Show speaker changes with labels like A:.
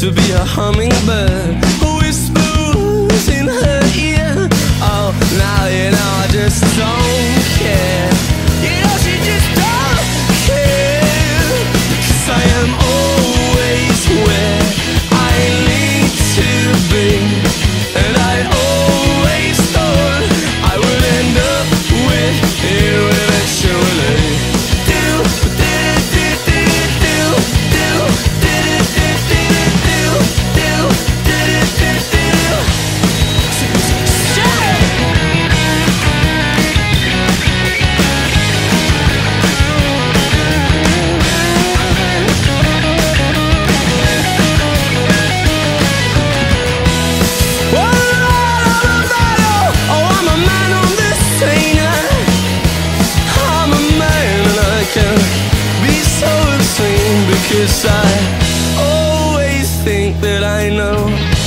A: to be a hummingbird Whispers in her ear. Oh, now you know I just saw Cause I always think that I know.